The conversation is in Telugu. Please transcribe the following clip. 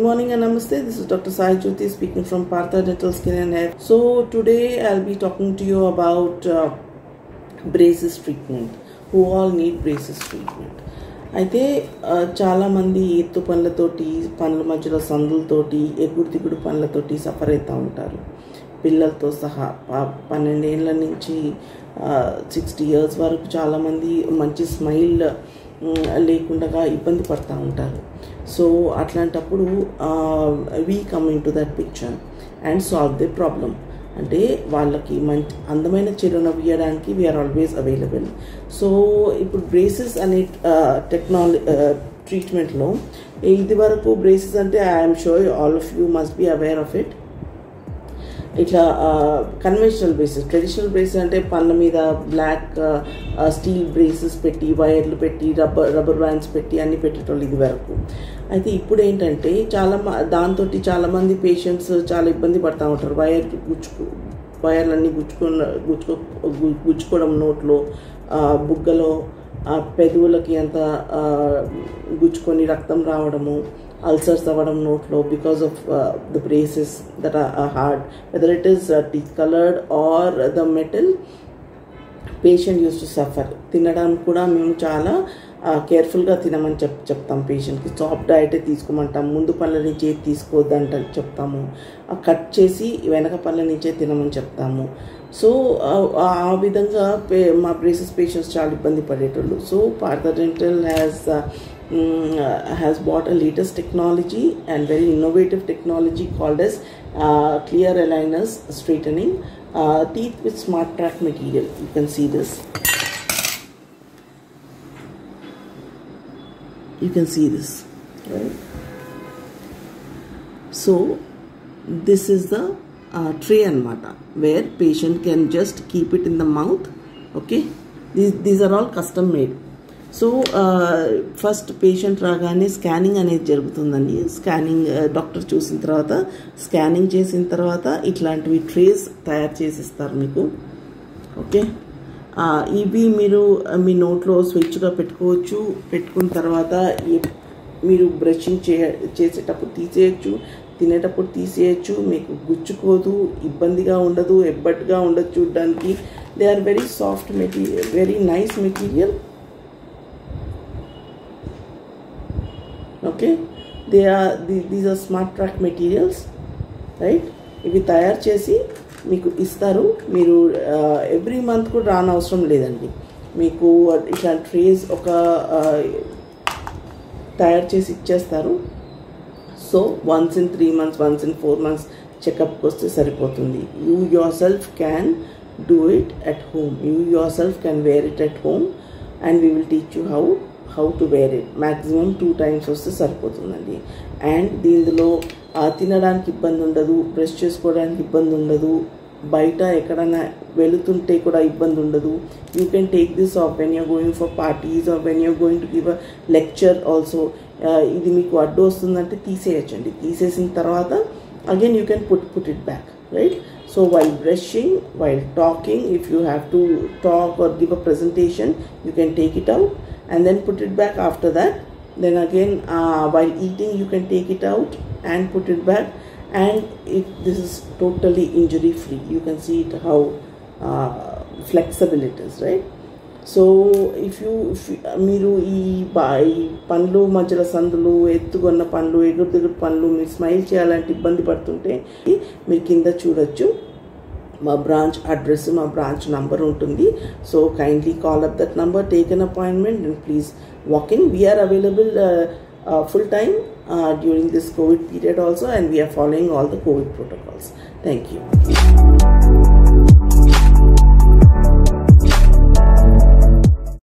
Good morning and namaste. This is Dr. Sai Jyoti speaking from Partha Dental Skin and Hair. So today I'll be talking to you about uh, braces treatment. Who all need braces treatment? అయితే ఆ, చాలా మంది ఎత్తు పనులతోటి పనుల మధ్యలో సందులతోటి ఎగుడు దిగుడు పనులతోటి సఫర్ అవుతూ ఉంటారు పిల్లలతో సహా పన్నెండేళ్ళ నుంచి సిక్స్టీ ఇయర్స్ వరకు చాలామంది మంచి స్మైల్ లేకుండా ఇబ్బంది పడుతూ ఉంటారు. సో అట్లాంటప్పుడు we come in to that picture and solve the problem అంటే వాళ్ళకి మంచి అందమైన చిరునవ్వు ఇవ్వడానికి వీఆర్ ఆల్వేస్ అవైలబుల్ సో ఇప్పుడు బ్రేసెస్ అనే టెక్నాలజీ ట్రీట్మెంట్లో ఇది వరకు బ్రేసెస్ అంటే I'm sure all of you must be aware of it ఇట్లా కన్వెన్షనల్ బ్రేసెస్ ట్రెడిషనల్ బ్రేసెస్ అంటే పళ్ళ మీద బ్లాక్ స్టీల్ బ్రేసెస్ పెట్టి వైర్లు పెట్టి రబ్బర్ రబ్బర్ బ్యాండ్స్ పెట్టి అన్ని పెట్టేటోళ్ళు ఇది వరకు. అయితే ఇప్పుడు ఏంటంటే చాలా దాంతో చాలామంది పేషెంట్స్ చాలా ఇబ్బంది పడుతూ ఉంటారు. వైర్ గుచ్చుకు వైర్లన్నీ గుచ్చుకున్న గుచ్చుకో గుచ్చుకోవడం నోట్లో బుగ్గలో పెదవులకి అంత గుచ్చుకొని రక్తం రావడము అల్సర్స్ అవ్వడం నోట్లో because of the braces that are hard whether it is tea coloured or the metal patient use to suffer తినడం కూడా మేము చాలా uh, కేర్ఫుల్గా తినమని చెప్ చెప్తాం పేషెంట్కి సాఫ్ట్ డైటే తీసుకోమంటాం ముందు పళ్ళ నుంచే తీసుకోవద్దంట చెప్తాము. కట్ చేసి వెనక పళ్ళ నుంచే తినమని చెప్తాము. సో ఆ విధంగా పే మా బ్రేసెస్ పేషెంట్స్ చాలా ఇబ్బంది పడేటోళ్ళు. So Partha dental has has bought a latest technology and very innovative technology called as uh, clear aligners straightening uh, teeth with smart track material. You can see this. You can see this right? So this is the uh, tray anmata where patient can just keep it in the mouth okay? These, these are all custom made so first patient రాగానే స్కానింగ్ అనేది జరుగుతుందండి. స్కానింగ్ డాక్టర్ చూసిన తర్వాత స్కానింగ్ చేసిన తర్వాత ఇట్లాంటివి ట్రేస్ తయారు చేసిస్తారు మీకు. ఓకే ఇవి మీరు మీ నోట్లో స్విచ్గా పెట్టుకోవచ్చు. పెట్టుకున్న తర్వాత మీరు బ్రషింగ్ చే చేసేటప్పుడు తీసేయచ్చు. తినేటప్పుడు తీసేయచ్చు. మీకు గుచ్చుకోదు ఇబ్బందిగా ఉండదు ఎబ్బట్గా ఉండదు చూడడానికి. They are very soft material very nice material okay they are these are smart track materials right ఇవి తయారు చేసి మీకు ఇస్తారు. మీరు ఎవ్రీ మంత్ కూడా రానవసరం లేదండి. మీకు ఇట్లా ట్రేస్ ఒక తయారు చేసి ఇచ్చేస్తారు. So once in three months once in four months చెకప్కి వస్తే సరిపోతుంది. You yourself can do it at home you yourself can wear it at home and we will teach you how how to wear it maximum two times వస్తే సరిపోతుందండి. అండ్ దీనిలో ఆ, తినడానికి ఇబ్బంది ఉండదు బ్రష్ చేసుకోవడానికి ఇబ్బంది ఉండదు బయట ఎక్కడైనా వెళుతుంటే కూడా ఇబ్బంది ఉండదు. You can take this off when you're going for parties or when you're going to give a lecture also ఇది మీకు అడ్డు వస్తుందంటే తీసేయచ్చండి. తీసేసిన తర్వాత again you can put put it back right so while brushing while talking if you have to talk or give a presentation you can take it out and then put it back after that then again uh, while eating you can take it out and put it back and it this is totally injury free you can see it how uh, flexible it is right so if you మీరు ఈ బా ఈ పండ్లు మధ్యలో సందులు ఎత్తుగొన్న పండ్లు ఎగురు దిగుడు పండ్లు మీరు స్మైల్ చేయాలంటే ఇబ్బంది పడుతుంటే మీరు కింద చూడొచ్చు మా బ్రాంచ్ అడ్రస్ మా బ్రాంచ్ నంబర్ ఉంటుంది. So kindly call up that number take an appointment and please walk in we're available full time during this COVID period also and we're following all the COVID protocols thank you